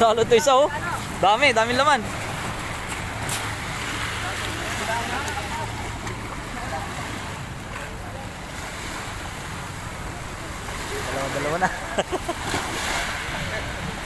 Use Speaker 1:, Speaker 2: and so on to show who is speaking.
Speaker 1: Talo to isa oh. Dami, dami laman. Dalawa, dalawa na.